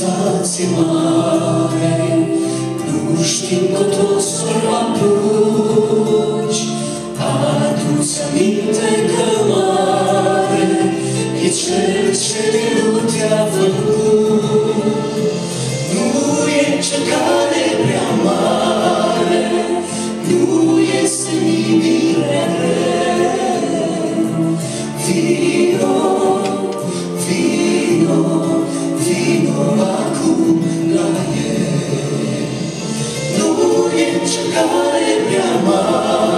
senzații mare, nu știm cu totul apuci, adus aminte că mare e cel ce din nu te-a făcut. Nu e cercare prea mare, nu este nimic prea cel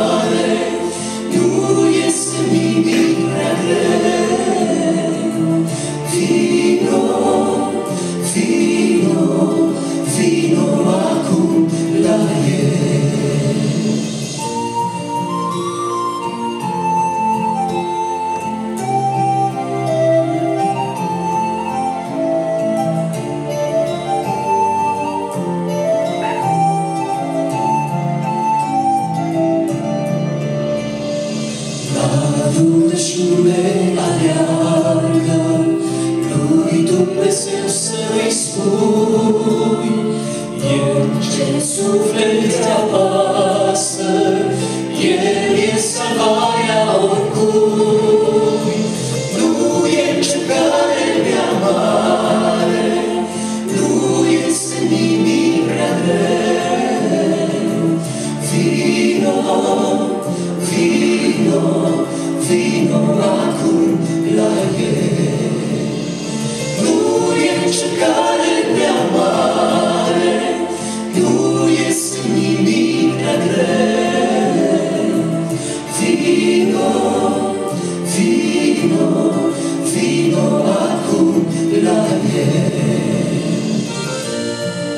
e cel care prea mare, nu este nimic prea greu. Vino, vino, vino acum la El.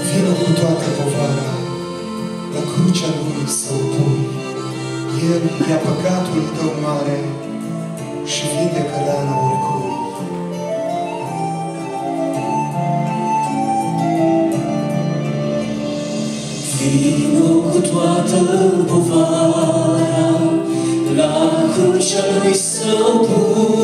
Vino cu toată povara, la crucea lui să o pui. El ia păcatul tău mare și vindecă rana oricui. Vino cu toată povara, la crucea lui să o pui.